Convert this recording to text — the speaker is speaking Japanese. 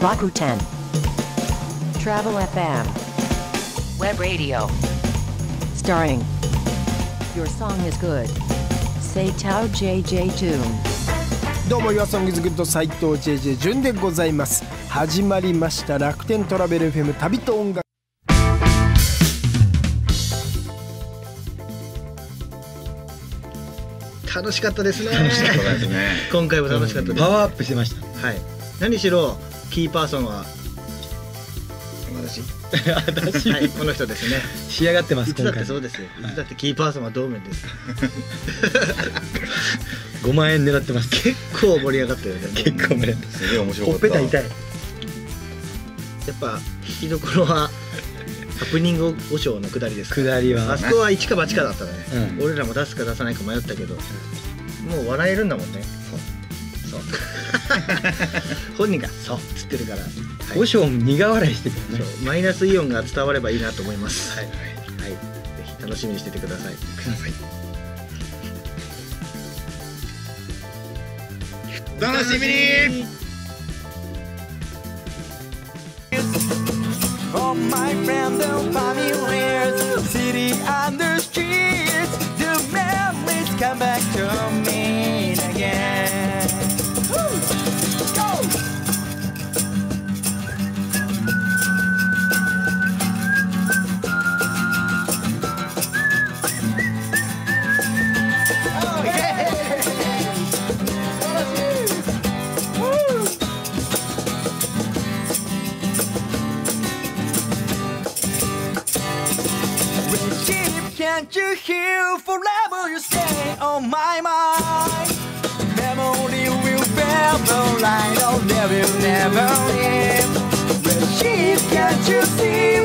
Rakuten Travel FM Web Radio. Starring Your Song is Good Saito JJ Jun どうも、 Your Song is Good 斉藤 JJ 潤でございます。始まりました楽天トラベル FM 旅と音楽。楽しかったですね楽しかったですね。今回も楽しかったです、パワーアップしてました。はい何しろキーパーソンは私。私、はいこの人ですね。仕上がってますいつだって。そうですよ。い。つだってキーパーソンは同面です。5万円狙ってます。結構盛り上がったよね。結構盛り上がっす。げえ面白た。かった。ほっぺた痛い。やっぱ引きどころはハプニング和尚の下りです下りは。あそこは一か八かだったね、うん。俺らも出すか出さないか迷ったけどもう笑えるんだもんね。そう。そう 本人が「そう」っつってるから五章、はい、苦笑いしてたよね。マイナスイオンが伝わればいいなと思います。はい、はい。はい、ぜひ楽しみにしててください。く楽しみ。に Can't you hear? forever. You stay on oh, my mind. Memory will burn bright. Oh, they will never end. But she can't you see?